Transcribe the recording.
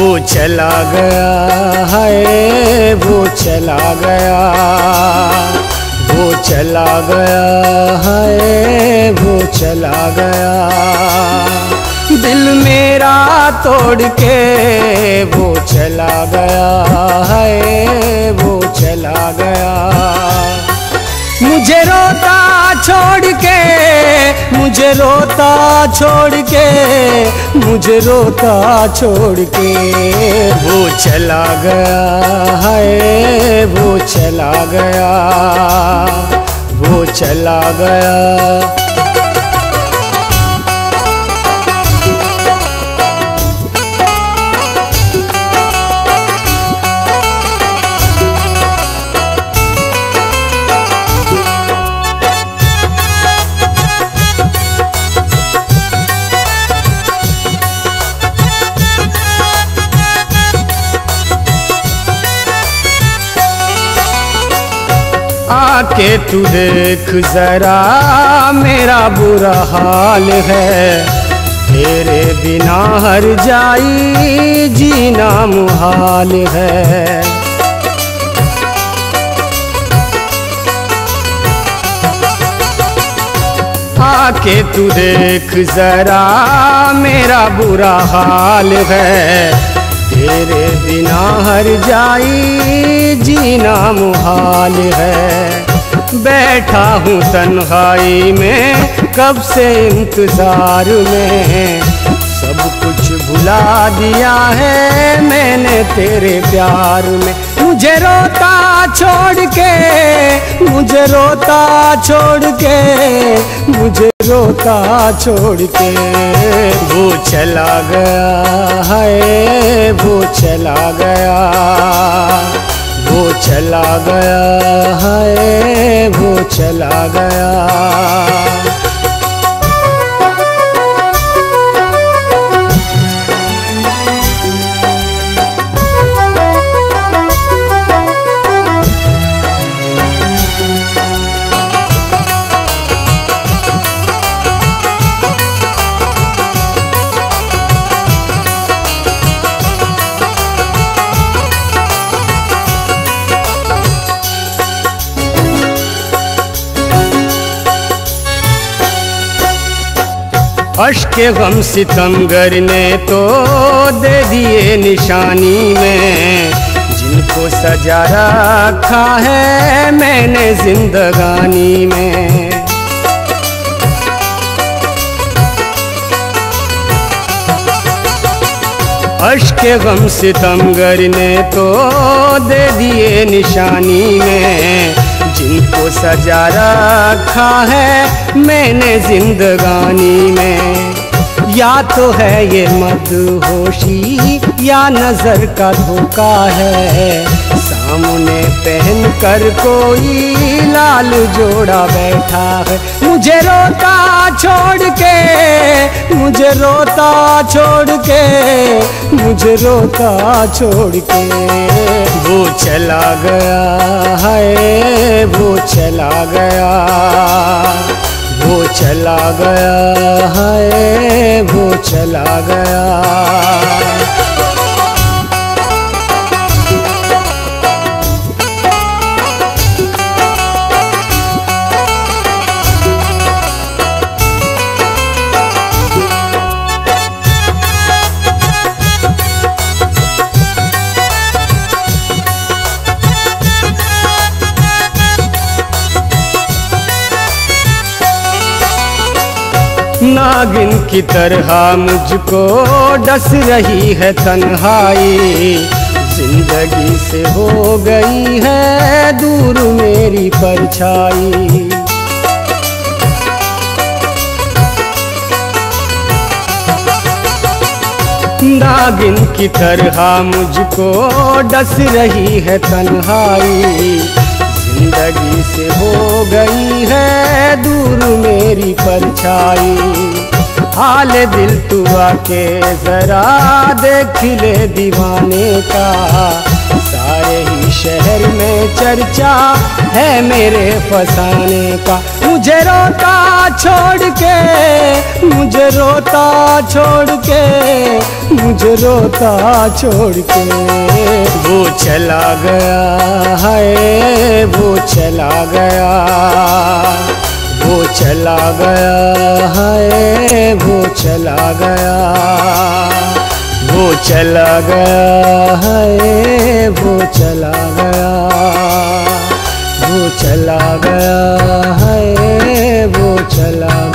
चला गया है, वो चला गया। वो चला गया है, वो चला गया। दिल मेरा तोड़ के वो चला गया है, वो चला गया। मुझे रोता छोड़ के मुझे रोता छोड़ के, मुझे रोता छोड़ के। वो चला गया है, वो चला गया, वो चला गया। आके तू देख जरा, मेरा बुरा हाल है। तेरे बिना हर जाई जीना मुहाल है। आके तू देख जरा, मेरा बुरा हाल है। तेरे बिना हर जाई जीना मुहाल है। बैठा हूँ तन्हाई में, कब से इंतज़ार में? सब कुछ भुला दिया है मैंने तेरे प्यार में। मुझे रोता छोड़ के, मुझे रोता छोड़ के, मुझे रोता छोड़ के। वो चला गया है, वो चला गया। चला गया है वो चला गया। अश्क गम सितमगर ने तो दे दिए निशानी में। जिनको सजा रखा है मैंने जिंदगानी में। अश्क गम सितमगर ने तो दे दिए निशानी में। जिनको सजा रखा है मैंने जिंदगानी में। या तो है ये मदहोशी या नज़र का धोखा है। सामने पहन कर कोई लाल जोड़ा बैठा है। मुझे रोता छोड़ के, मुझे रोता छोड़ के, मुझे रोता छोड़ के। वो चला गया है, वो चला गया। वो चला गया है, वो चला गया। नागिन की तरह मुझको डस रही है तन्हाई। ज़िंदगी से हो गई है दूर मेरी परछाई। नागिन की तरह मुझको डस रही है तन्हाई। ज़िंदगी से हो गई है दूर मेरी परछाई। हाल दिल तू आके जरा देख ले दीवाने का। सारे ही शहर में चर्चा है मेरे फसाने का। मुझे रोता छोड़ के, मुझे रोता छोड़ के, मुझे रोता छोड़ के। वो चला गया है, वो चला गया। वो चला गया है, वो चला गया। वो चला गया है, वो चला गया। वो चला गया है, वो चला